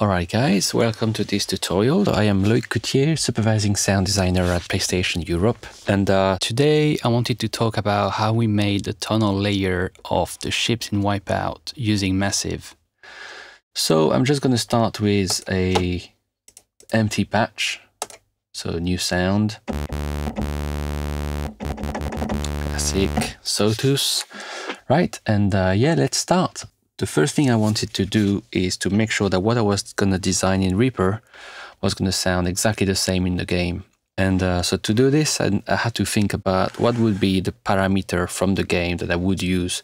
Alright guys, welcome to this tutorial. I am Loïc Couthier, supervising sound designer at PlayStation Europe. And uh, today I wanted to talk about how we made the tunnel layer of the ships in Wipeout using Massive. So I'm just going to start with a empty patch. So new sound. Classic Sotus. Right, and uh, yeah, let's start. The first thing I wanted to do is to make sure that what I was going to design in Reaper was going to sound exactly the same in the game. And uh, so to do this, I, I, had to think about what would be the parameter from the game that I would use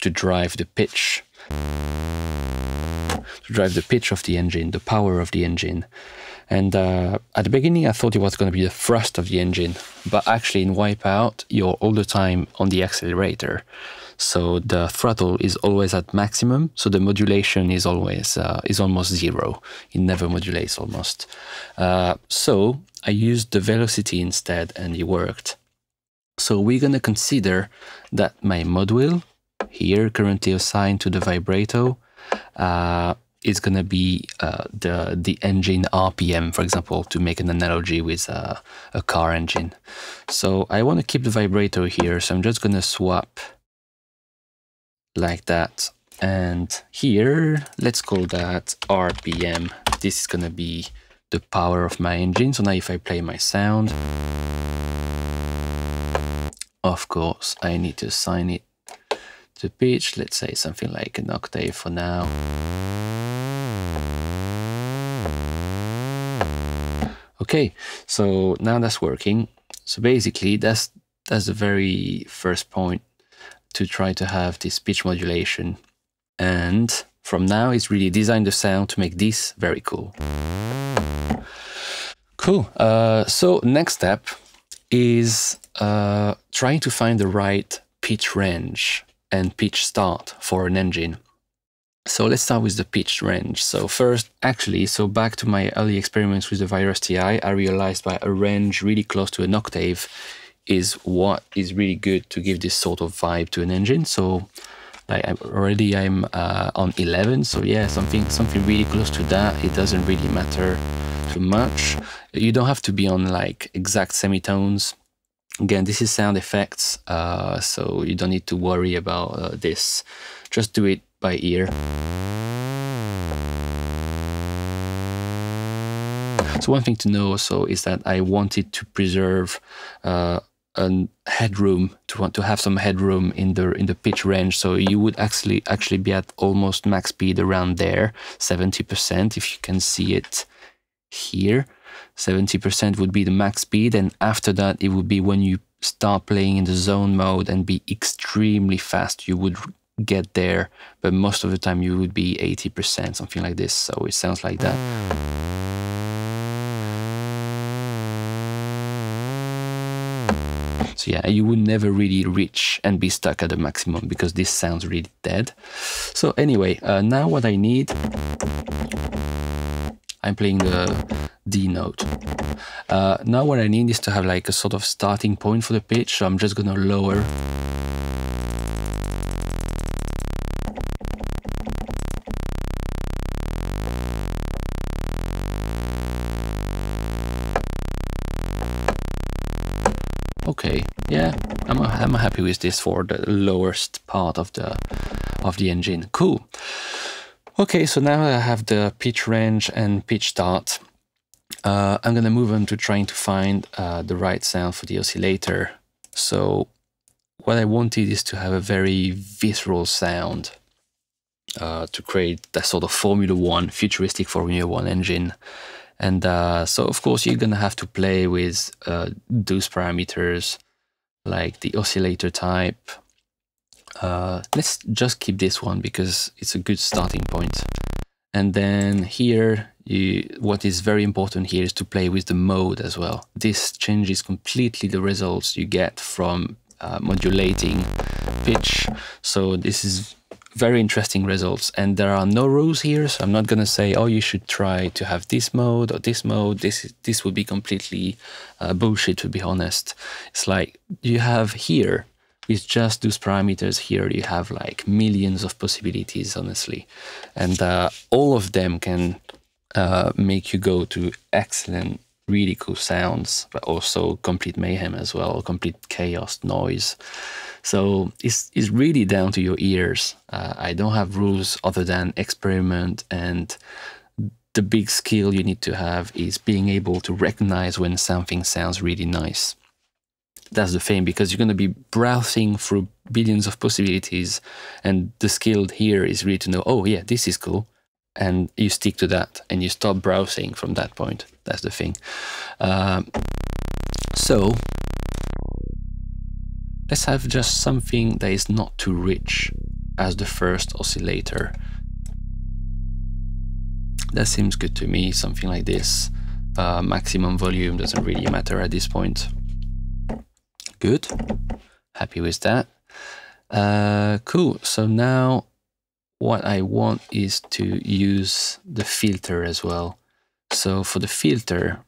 to drive the pitch. To drive the pitch of the engine, the power of the engine. And uh, at the beginning, I thought it was going to be the thrust of the engine, but actually in Wipeout, you're all the time on the accelerator. So the throttle is always at maximum. So the modulation is always uh, is almost zero. It never modulates almost. Uh, so I used the velocity instead, and it worked. So we're gonna consider that my mod wheel here currently assigned to the vibrato is gonna be uh, the the engine RPM, for example, to make an analogy with uh, a car engine. So I want to keep the vibrato here, so I'm just gonna swap like that. And here, let's call that RPM. This is gonna be the power of my engine. So now if I play my sound, of course, I need to assign it to pitch. Let's say something like an octave for now. Okay, so now that's working. So basically, that's that's the very first point to try to have this pitch modulation. And from now, it's really design the sound to make this very cool. Cool. Uh, so next step is uh, trying to find the right pitch range and pitch start for an engine. So let's start with the pitch range. So first, actually, so back to my early experiments with the Virus TI, I realized by a range really close to an octave is what is really good to give this sort of vibe to an engine. So like I'm already I'm uh, on 11, so yeah, something something really close to that. It doesn't really matter too much. You don't have to be on like exact semitones. Again, this is sound effects, uh, so you don't need to worry about uh, this. Just do it by ear. So one thing to know also is that I wanted to preserve uh, a headroom to want to have some headroom in the in the pitch range so you would actually actually be at almost max speed around there 70% if you can see it here 70% would be the max speed and after that it would be when you start playing in the zone mode and be extremely fast you would get there but most of the time you would be 80% something like this so it sounds like that So yeah, you would never really reach and be stuck at the maximum because this sounds really dead. So anyway, uh, now what I need, I'm playing the D note. Uh, now what I need is to have like a sort of starting point for the pitch. So I'm just gonna lower okay. Yeah I'm, I'm happy with this for the lowest part of the of the engine. Cool. Okay so now I have the pitch range and pitch start uh, I'm gonna move on to trying to find uh, the right sound for the oscillator. So what I wanted is to have a very visceral sound uh, to create that sort of Formula One, futuristic Formula One engine. And uh, so, of course, you're going to have to play with uh, those parameters like the oscillator type. Uh, let's just keep this one because it's a good starting point. And then here, you, what is very important here is to play with the mode as well. This changes completely the results you get from uh, modulating pitch. So this is very interesting results. And there are no rules here so i'm not going to say oh you should try to have this mode or this mode. This this would be completely uh, bullshit to be honest. It's like you have here with just those parameters here, you have like millions of possibilities, honestly. And uh, all of them can uh, make you go to excellent, really cool sounds, but also complete mayhem as well, complete chaos, noise. So it's, it's really down to your ears. Uh, I don't have rules other than experiment and the big skill you need to have is being able to recognize when something sounds really nice. That's the thing because you're going to be browsing through billions of possibilities, and the skill here is really to know, oh yeah, this is cool, and you stick to that, and you stop browsing from that point. That's the thing. Um, so let's have just something that is not too rich as the first oscillator. That seems good to me, something like this. Uh, maximum volume doesn't really matter at this point. Good, happy with that. Uh, cool, so now what I want is to use the filter as well. So for the filter,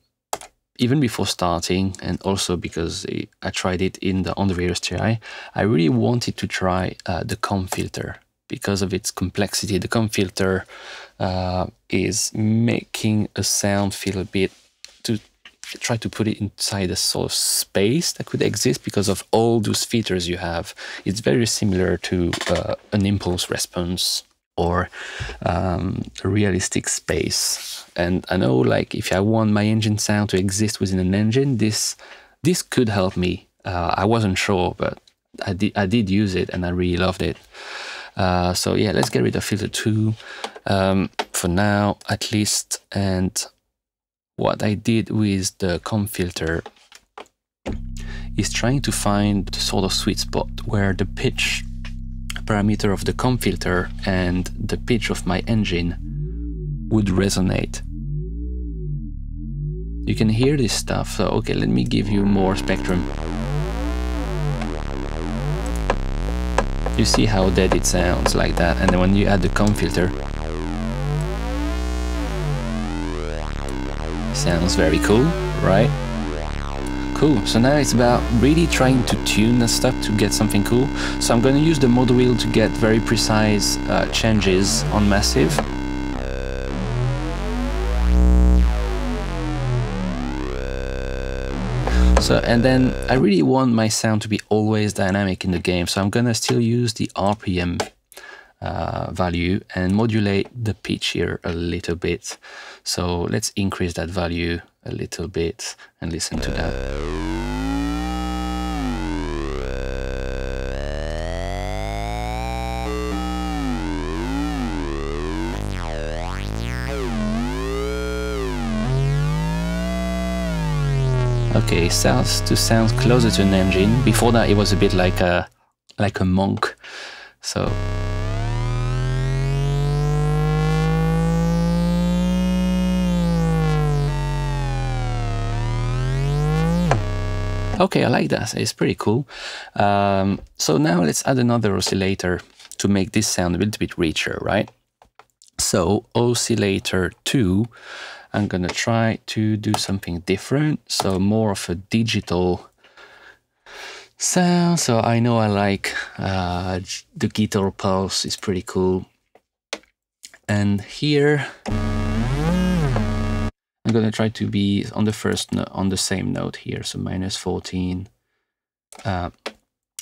even before starting, and also because I tried it in the on the Virus TI, I really wanted to try uh, the comb filter because of its complexity. The comb filter uh, is making a sound feel a bit try to put it inside a sort of space that could exist because of all those features you have. It's very similar to uh, an impulse response or um, a realistic space. And I know, like, if I want my engine sound to exist within an engine, this this could help me. Uh, I wasn't sure, but I did I did use it and I really loved it. Uh, so yeah, let's get rid of filter 2 um, for now at least. And what I did with the comb filter is trying to find the sort of sweet spot where the pitch parameter of the comb filter and the pitch of my engine would resonate. You can hear this stuff, so okay, let me give you more spectrum. You see how dead it sounds like that, and then when you add the comb filter, sounds very cool, right? Cool, so now it's about really trying to tune the stuff to get something cool. So I'm going to use the mod wheel to get very precise uh, changes on Massive. So, and then I really want my sound to be always dynamic in the game. So I'm gonna still use the RPM uh, value and modulate the pitch here a little bit. So let's increase that value a little bit and listen to that. Okay, starts to sound closer to an engine. Before that, it was a bit like a like a monk. So. Okay, I like that. It's pretty cool. Um, so now let's add another oscillator to make this sound a little bit richer, right? So oscillator 2 I'm gonna try to do something different. So more of a digital sound. So I know I like uh, the guitar pulse is pretty cool. And here I'm gonna try to be on the first on the same note here. So minus 14. Uh,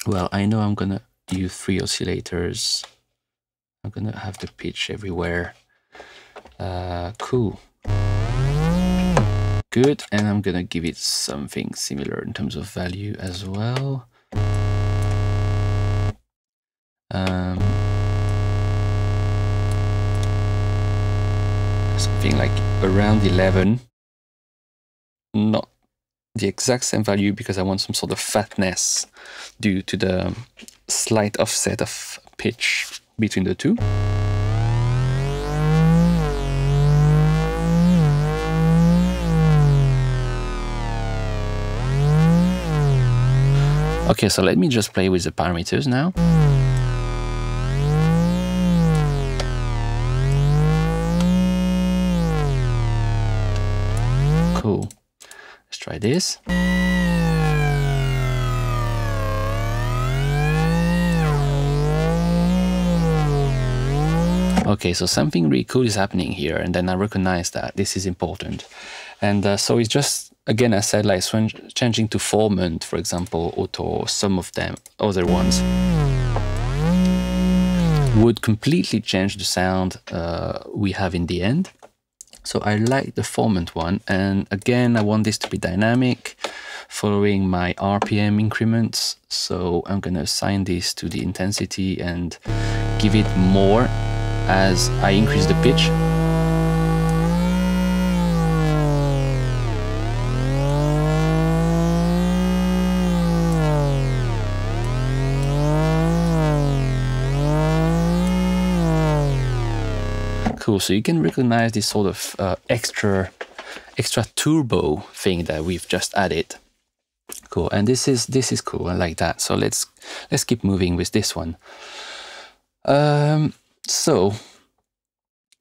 well, I know I'm gonna use three oscillators. I'm gonna have the pitch everywhere. Uh, cool good and I'm gonna give it something similar in terms of value as well um, something like around 11 not the exact same value because I want some sort of fatness due to the slight offset of pitch between the two Okay, so let me just play with the parameters now. try this. Okay, so something really cool is happening here, and then I recognize that this is important. And uh, so it's just, again, I said, like changing to formant, for example, auto, some of them, other ones, would completely change the sound uh, we have in the end. So I like the formant one. And again, I want this to be dynamic following my RPM increments. So I'm going to assign this to the intensity and give it more as I increase the pitch. So you can recognize this sort of uh, extra extra turbo thing that we've just added. Cool, and this is this is cool. I like that. So let's let's keep moving with this one. Um, so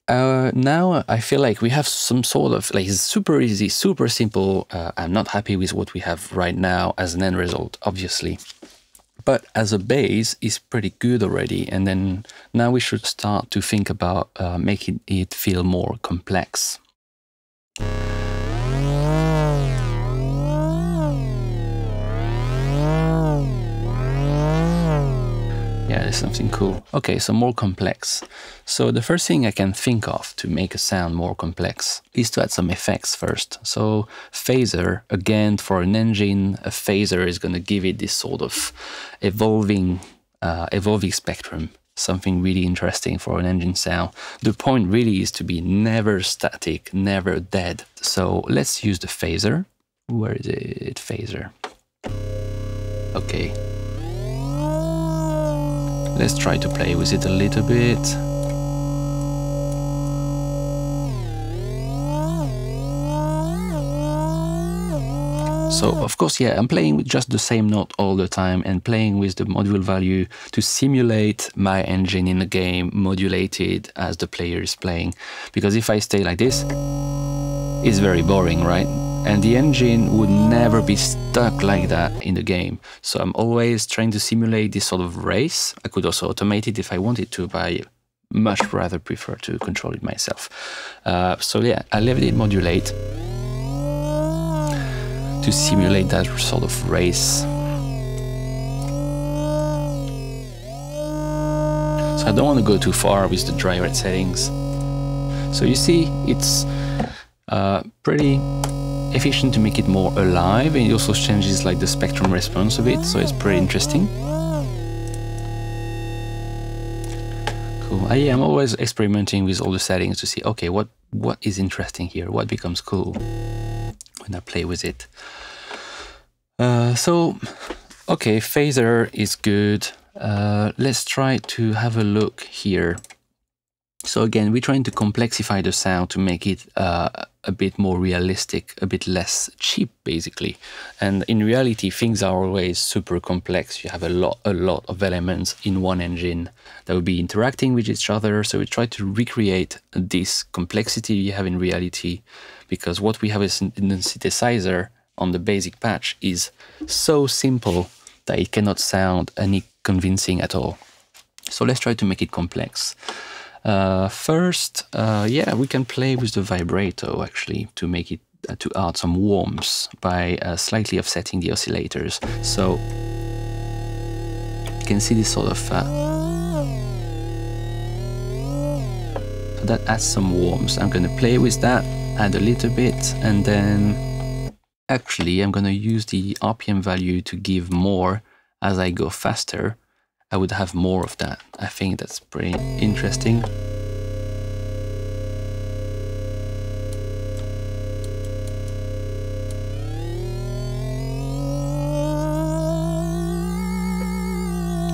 uh, now I feel like we have some sort of like super easy, super simple. Uh, I'm not happy with what we have right now as an end result, obviously. But as a base is pretty good already. And then now we should start to think about uh, making it feel more complex. There's something cool. Okay, so more complex. So the first thing I can think of to make a sound more complex is to add some effects first. So phaser, again, for an engine, a phaser is going to give it this sort of evolving, uh, evolving spectrum something really interesting for an engine sound. The point really is to be never static, never dead. So let's use the phaser. Where is it? Phaser. Okay, Let's try to play with it a little bit. So of course, yeah, I'm playing with just the same note all the time and playing with the module value to simulate my engine in the game modulated as the player is playing. Because if I stay like this, it's very boring, right? And the engine would never be stuck like that in the game. So I'm always trying to simulate this sort of race. I could also automate it if I wanted to, but I much rather prefer to control it myself. Uh, so yeah, I let it modulate to simulate that sort of race. So I don't want to go too far with the dry red settings. So you see, it's uh, pretty efficient to make it more alive. And it also changes like the spectrum response of it so it's pretty interesting. Cool. I am always experimenting with all the settings to see okay what what is interesting here? What becomes cool when I play with it? Uh, so okay phaser is good. Uh, let's try to have a look here. So again, we're trying to complexify the sound to make it uh, a bit more realistic, a bit less cheap, basically. And in reality, things are always super complex. You have a lot, a lot of elements in one engine that will be interacting with each other. So we try to recreate this complexity you have in reality, because what we have is in the synthesizer on the basic patch is so simple that it cannot sound any convincing at all. So let's try to make it complex. Uh, first, uh, yeah, we can play with the vibrato actually to make it uh, to add some warmth by uh, slightly offsetting the oscillators. So you can see this sort of uh, so that adds some warmth. I'm going to play with that, add a little bit, and then actually I'm going to use the RPM value to give more as I go faster I would have more of that. I think that's pretty interesting.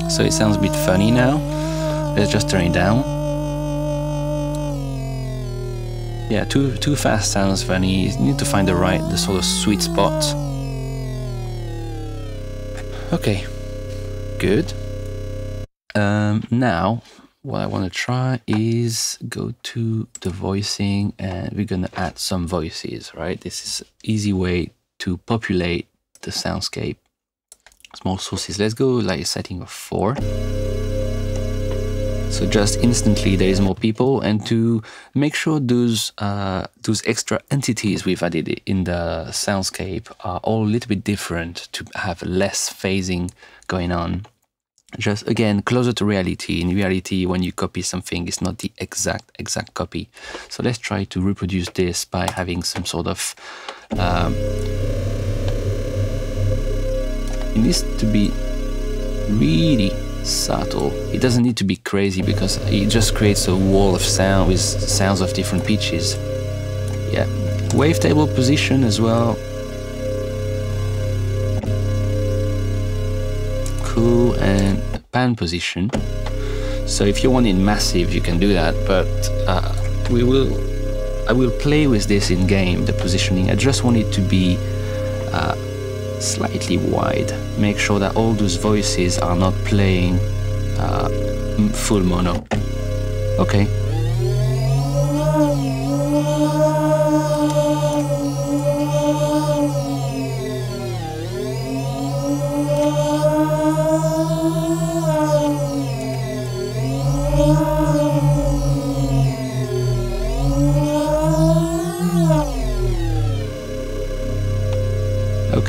So it sounds a bit funny now. Let's just turn it down. Yeah, too too fast sounds funny. You need to find the right, the sort of sweet spot. Okay, good. Um, now, what I want to try is go to the voicing and we're going to add some voices, right? This is easy way to populate the soundscape. Small sources. Let's go like a setting of four. So just instantly there is more people, and to make sure those uh, those extra entities we've added in the soundscape are all a little bit different to have less phasing going on. Just again closer to reality. In reality, when you copy something, it's not the exact exact copy. So let's try to reproduce this by having some sort of. Um, it needs to be really subtle. It doesn't need to be crazy because it just creates a wall of sound with sounds of different pitches. Yeah, wavetable position as well. And pan position. So if you want it massive, you can do that, but uh, we will. I will play with this in game, the positioning. I just want it to be uh, slightly wide. Make sure that all those voices are not playing uh, full mono. Okay.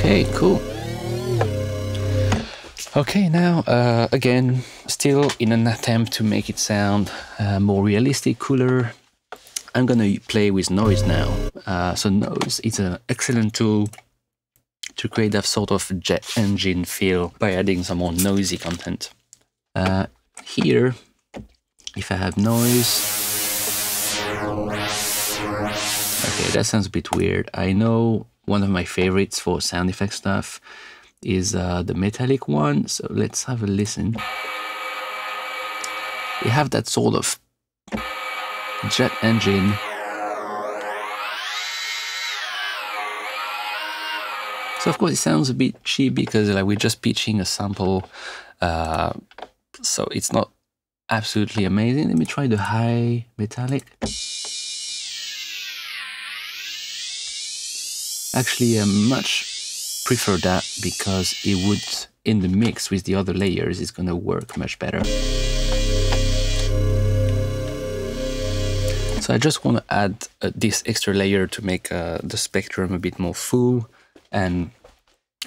Okay, cool. Okay, now uh, again, still in an attempt to make it sound uh, more realistic, cooler, I'm gonna play with noise now. Uh, so noise is an excellent tool to create that sort of jet engine feel by adding some more noisy content. Uh, here, if I have noise, okay, that sounds a bit weird. I know one of my favorites for sound effect stuff is uh, the metallic one. So let's have a listen. You have that sort of jet engine. So of course it sounds a bit cheap because like we're just pitching a sample, uh, so it's not absolutely amazing. Let me try the high metallic. Actually, I much prefer that because it would, in the mix with the other layers, it's gonna work much better. So I just want to add uh, this extra layer to make uh, the spectrum a bit more full and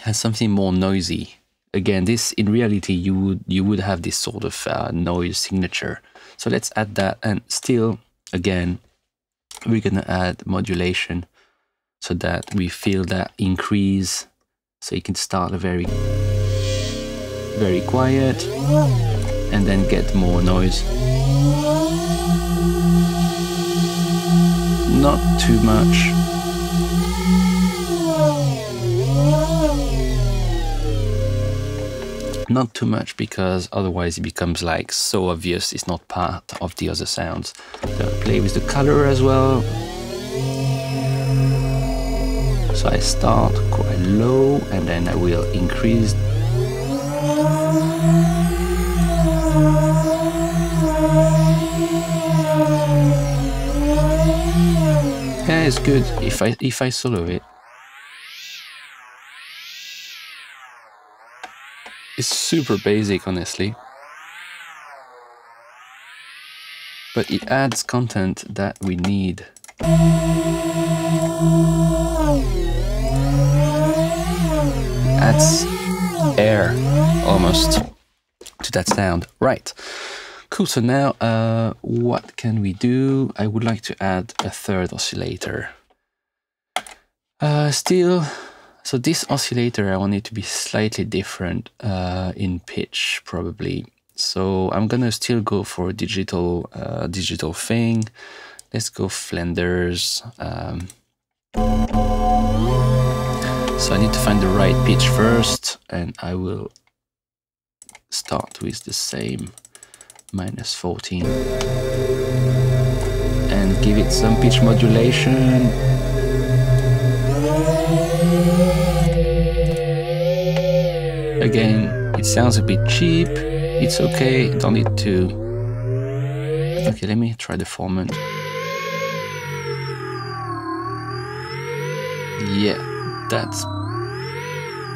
has something more noisy. Again, this in reality you would you would have this sort of uh, noise signature. So let's add that, and still, again, we're gonna add modulation so that we feel that increase. So you can start a very very quiet and then get more noise. Not too much. Not too much because otherwise it becomes like so obvious it's not part of the other sounds. So play with the color as well I start quite low and then I will increase Yeah, it's good if I if I solo it. It's super basic honestly. But it adds content that we need adds air almost to that sound. Right. Cool. So now, uh, what can we do? I would like to add a third oscillator. Uh, still, so this oscillator, I want it to be slightly different uh, in pitch, probably. So I'm gonna still go for a digital, uh, digital thing. Let's go Flanders. Um, so I need to find the right pitch first, and I will start with the same minus 14 and give it some pitch modulation. Again, it sounds a bit cheap. It's okay, don't need to. Okay, let me try the formant. Yeah, that's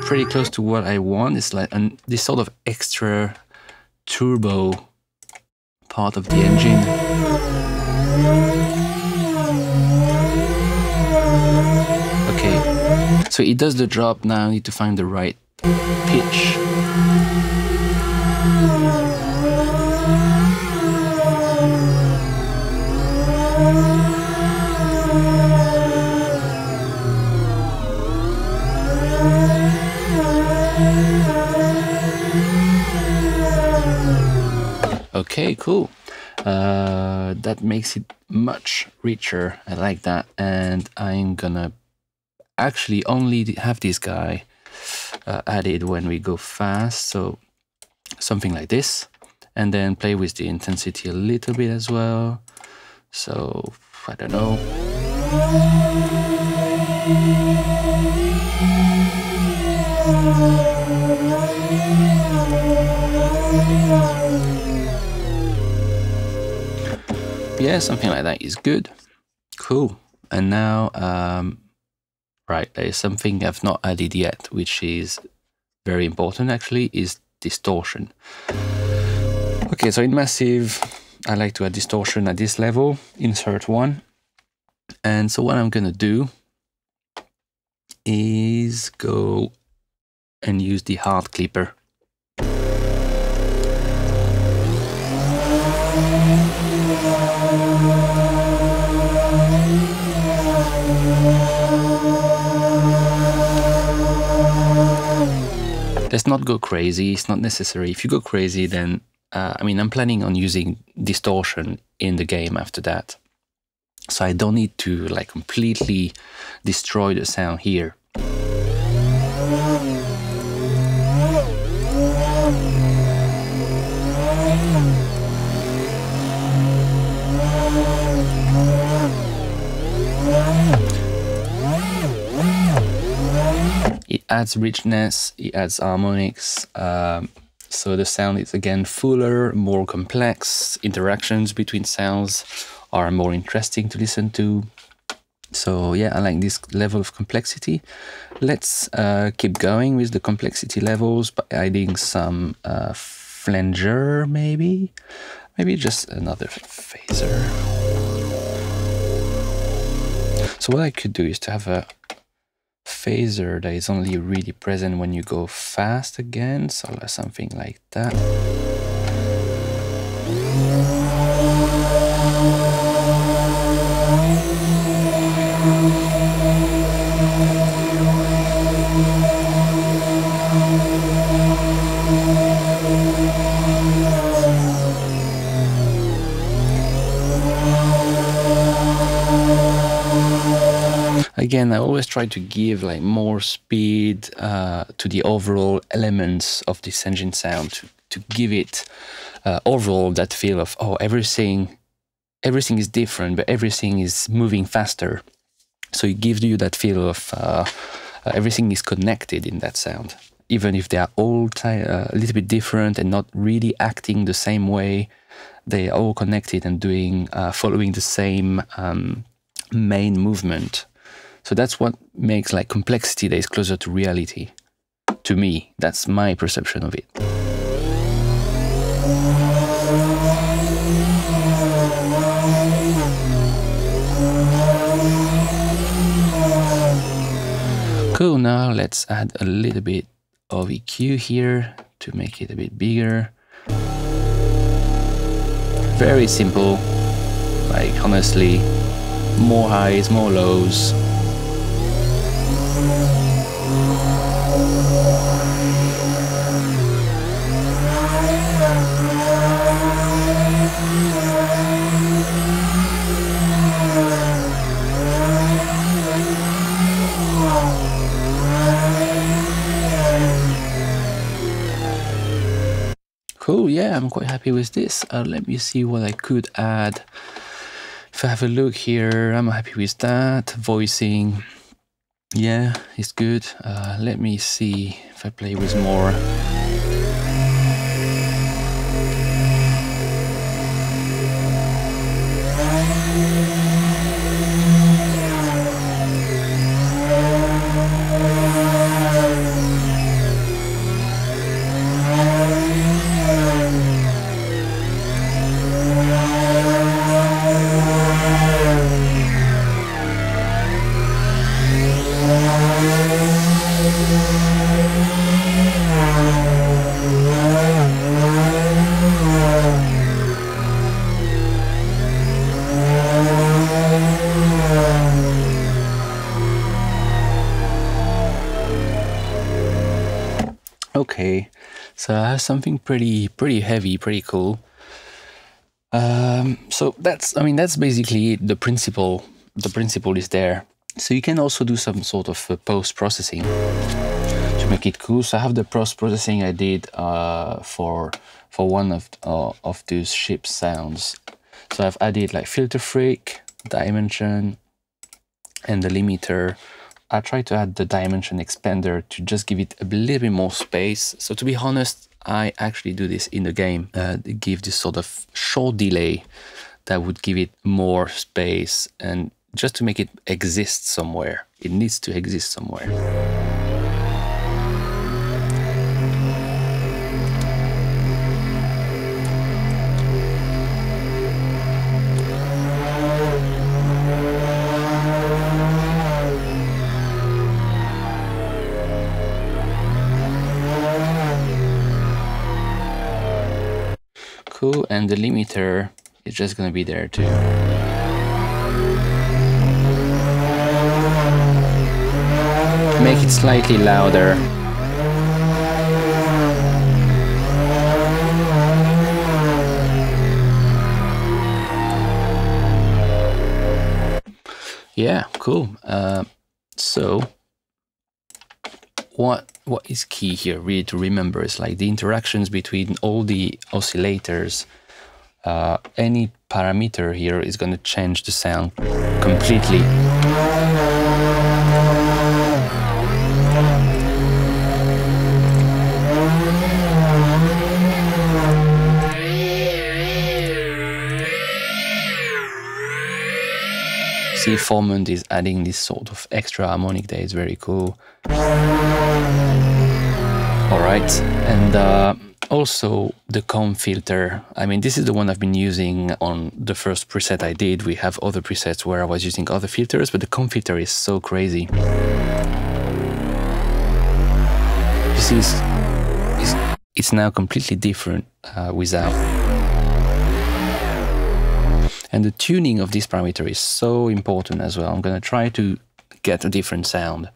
pretty close to what I want. It's like an, this sort of extra turbo part of the engine. Okay, so it does the job now. I need to find the right pitch. Okay, cool. Uh, that makes it much richer. I like that. And I'm gonna actually only have this guy uh, added when we go fast. So something like this. And then play with the intensity a little bit as well. So, I don't know. Yeah, something like that is good. Cool. And now, um, right, there is something I've not added yet, which is very important actually, is distortion. Okay, so in Massive, I like to add distortion at this level, insert one. And so what I'm going to do is go and use the hard clipper. Let's not go crazy. It's not necessary. If you go crazy, then uh, I mean, I'm planning on using distortion in the game after that. So I don't need to like completely destroy the sound here. Adds richness, it adds harmonics, um, so the sound is again fuller, more complex, interactions between sounds are more interesting to listen to. So yeah, I like this level of complexity. Let's uh, keep going with the complexity levels by adding some uh, flanger maybe? Maybe just another phaser. So what I could do is to have a phaser that is only really present when you go fast again, so something like that. Always try to give like more speed uh, to the overall elements of this engine sound to, to give it uh, overall that feel of oh everything everything is different, but everything is moving faster. So it gives you that feel of uh, everything is connected in that sound, even if they are all uh, a little bit different and not really acting the same way. They are all connected and doing uh, following the same um, main movement so that's what makes like complexity that is closer to reality. To me, that's my perception of it. Cool, now let's add a little bit of EQ here to make it a bit bigger. Very simple, like honestly, more highs, more lows, Cool, yeah, I'm quite happy with this. Uh, let me see what I could add. If I have a look here, I'm happy with that. Voicing, yeah, it's good. Uh, let me see if I play with more. Something pretty pretty heavy, pretty cool. Um, so that's I mean that's basically the principle. The principle is there. So you can also do some sort of uh, post processing to make it cool. So I have the post processing I did uh, for for one of uh, of those ship sounds. So I've added like filter freak, dimension, and the limiter. I try to add the dimension expander to just give it a little bit more space. So to be honest, I actually do this in the game, uh, give this sort of short delay that would give it more space and just to make it exist somewhere. It needs to exist somewhere. And the limiter is just gonna be there too. Make it slightly louder. Yeah, cool. Uh, so, what what is key here really to remember is like the interactions between all the oscillators. Uh, any parameter here is going to change the sound completely. See Formant is adding this sort of extra harmonic that is very cool. Alright, and uh, also the comb filter. I mean, this is the one I've been using on the first preset I did. We have other presets where I was using other filters, but the comb filter is so crazy. You see, it's, it's, it's now completely different uh, without. And the tuning of this parameter is so important as well. I'm going to try to get a different sound.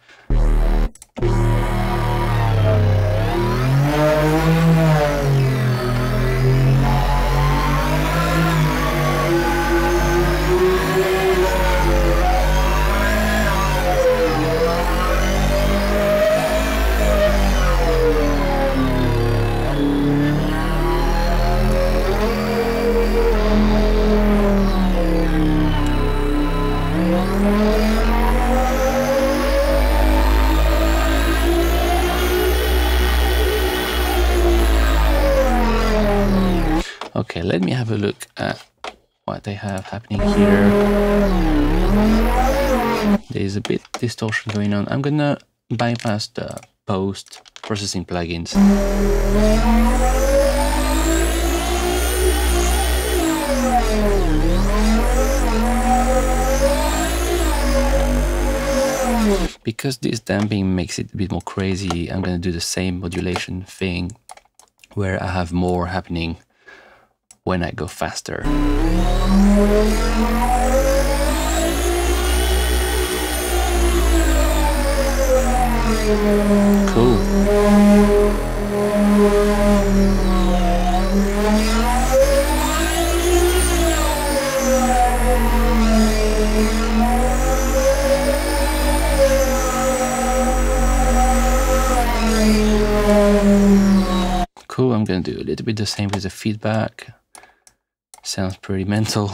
Okay, let me have a look at what they have happening here. There's a bit distortion going on. I'm gonna bypass the post processing plugins. Because this damping makes it a bit more crazy, I'm gonna do the same modulation thing where I have more happening when I go faster. Cool. Do a little bit the same with the feedback. Sounds pretty mental.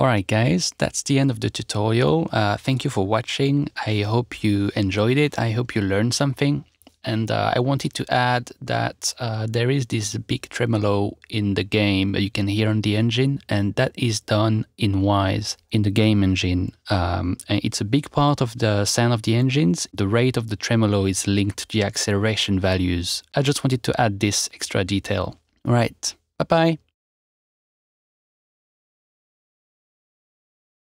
Alright guys, that's the end of the tutorial. Uh, thank you for watching. I hope you enjoyed it. I hope you learned something. And uh, I wanted to add that uh, there is this big tremolo in the game that you can hear on the engine, and that is done in Wwise in the game engine. Um, and it's a big part of the sound of the engines. The rate of the tremolo is linked to the acceleration values. I just wanted to add this extra detail. All right, bye bye.